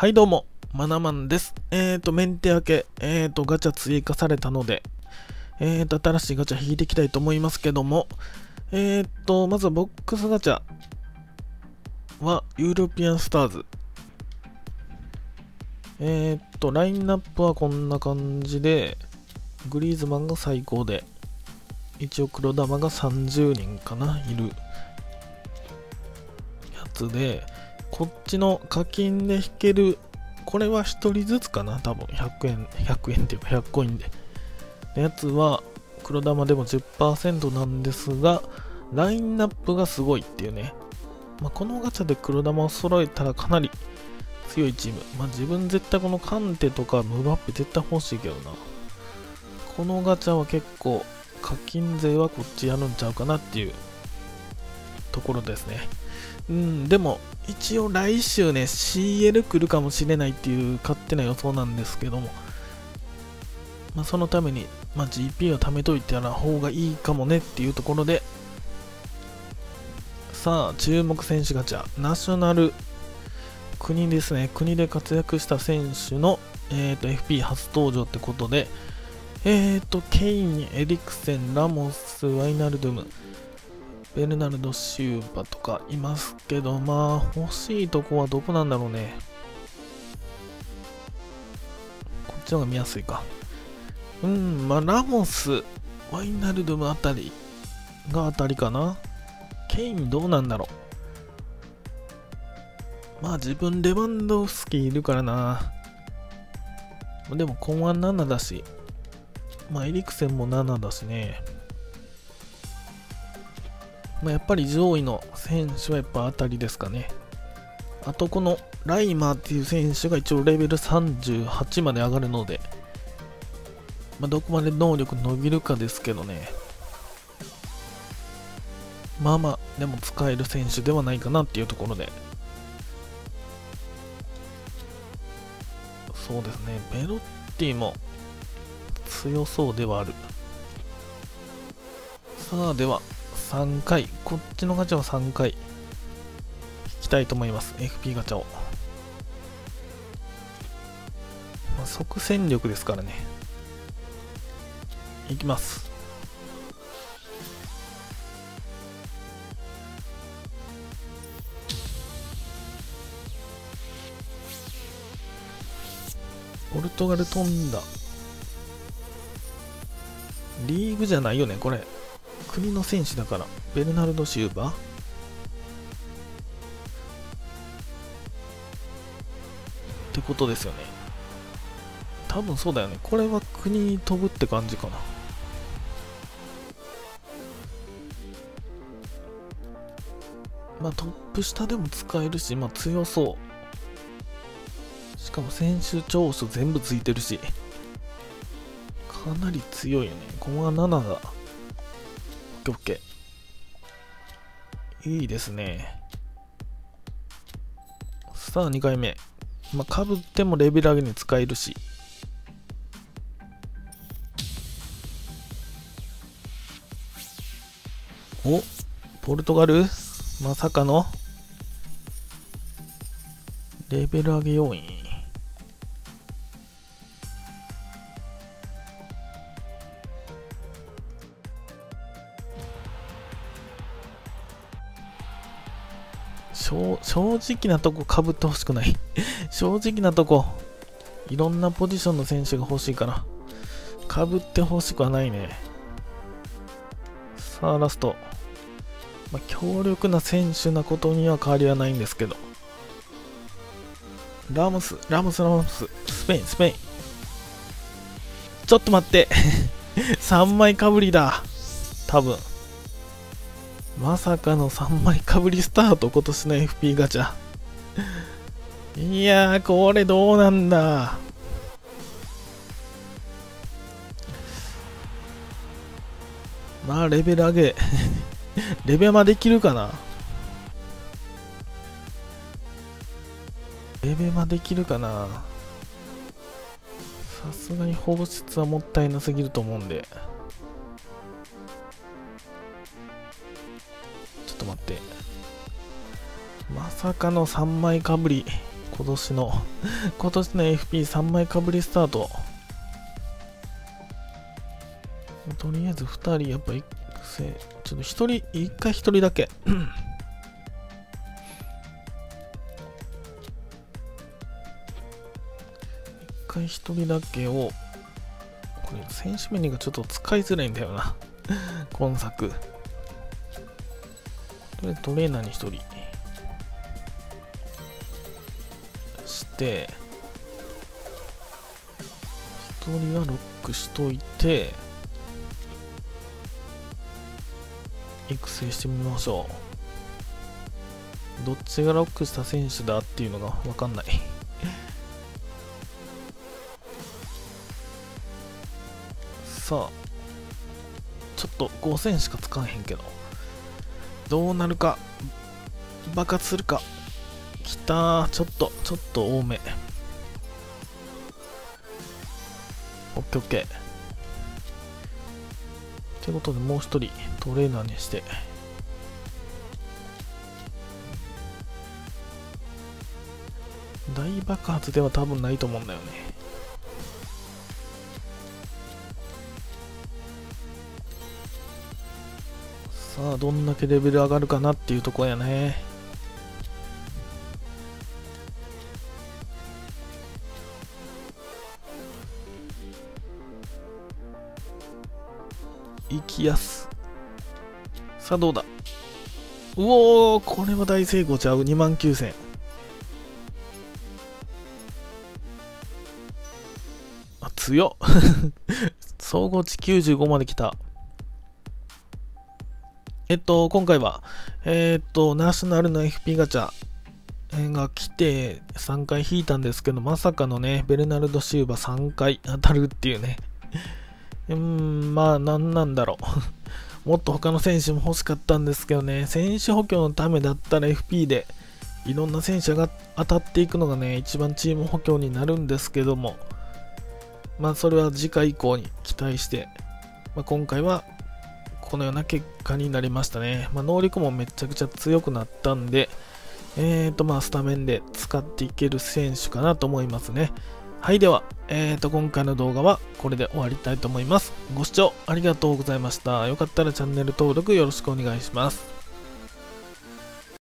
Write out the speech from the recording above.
はいどうも、マナマンです。えーと、メンテ明け、えーと、ガチャ追加されたので、えーと、新しいガチャ引いていきたいと思いますけども、えーと、まずはボックスガチャは、ユーロピアンスターズ。えーと、ラインナップはこんな感じで、グリーズマンが最高で、一応黒玉が30人かな、いるやつで、こっちの課金で引ける、これは1人ずつかな、多分100円、100円っていうか100コインで。のやつは黒玉でも10%なんですが、ラインナップがすごいっていうね。まあ、このガチャで黒玉を揃えたらかなり強いチーム。まあ、自分絶対このカンテとかムバッペ絶対欲しいけどな。このガチャは結構課金税はこっちやるんちゃうかなっていうところですね。うん、でも、一応来週ね、CL 来るかもしれないっていう勝手な予想なんですけども、まあ、そのために、まあ、GP を貯めといてやら方がいいかもねっていうところで、さあ、注目選手ガチャ、ナショナル、国ですね、国で活躍した選手の、えー、と FP 初登場ってことで、えーと、ケイン、エリクセン、ラモス、ワイナルドゥム、ベルナルド・シューバとかいますけど、まあ、欲しいとこはどこなんだろうね。こっちの方が見やすいか。うん、まあ、ラモス、ワイナルドムあたりがあたりかな。ケインどうなんだろう。まあ、自分レバンドフスキーいるからな。でも、コンワン7だし。まあ、エリクセンも7だしね。まあ、やっぱり上位の選手はやっぱ当たりですかね。あとこのライマーっていう選手が一応レベル38まで上がるので、まあ、どこまで能力伸びるかですけどね。まあまあ、でも使える選手ではないかなっていうところで。そうですね、ベロッティも強そうではある。さあ、では、3回、こっちのガチャは3回、引きたいと思います。FP ガチャを。まあ、即戦力ですからね。いきます。ポルトガル飛んだ。リーグじゃないよね、これ。国の選手だから。ベルナルド・シューバーってことですよね。多分そうだよね。これは国に飛ぶって感じかな。まあトップ下でも使えるし、まあ強そう。しかも選手長所全部ついてるし。かなり強いよね。コマ7だ。ケーオッケー。いいですね。さあ、2回目。まあ、かぶってもレベル上げに使えるし。おポルトガル？まさかのレベル上げ要因。正直なとこかぶってほしくない。正直なとこ。いろんなポジションの選手が欲しいから。かぶってほしくはないね。さあラスト、まあ、強力な選手なことには変わりはないんですけど。ラモスラモスラモス。スペインスペイン。ちょっと待って。3枚かぶりだ。多分。まさかの3枚かぶりスタート、今年の FP ガチャ。いやー、これどうなんだ。まあ、レベル上げ。レベマできるかなレベマできるかなさすがに放出はもったいなすぎると思うんで。さかの3枚かぶり。今年の 今年の FP3 枚かぶりスタート。とりあえず2人、やっぱ育成、ちょっと1人、1回1人だけ。1回1人だけを、これ、選手メニューがちょっと使いづらいんだよな。今作。とりあえずトレーナーに1人。て、1人はロックしといて、育成してみましょう。どっちがロックした選手だっていうのがわかんない さあ、ちょっと5000しか使わへんけど、どうなるか、爆発するか。きた、ちょっと、ちょっと多め。オッケーオッケー。ということで、もう一人トレーナーにして、大爆発では多分ないと思うんだよね。さあ、どんだけレベル上がるかなっていうとこやね。行きやす。さあ、どうだ？うおー、これは大成功ちゃう。2万9000。あ、強っ。総合値95まで来た。えっと、今回は、えっと、ナショナルの FP ガチャが来て3回引いたんですけど、まさかのね、ベルナルド・シューバ3回当たるっていうね。うん、まあ、なんなんだろう。もっと他の選手も欲しかったんですけどね、選手補強のためだったら FP でいろんな選手が当たっていくのがね、一番チーム補強になるんですけども、まあ、それは次回以降に期待して、まあ、今回はこのような結果になりましたね。まあ、能力もめちゃくちゃ強くなったんで、えーと、まあ、スタメンで使っていける選手かなと思いますね。はい、では、えーと、今回の動画はこれで終わりたいと思います。ご視聴ありがとうございました。よかったらチャンネル登録よろしくお願いします。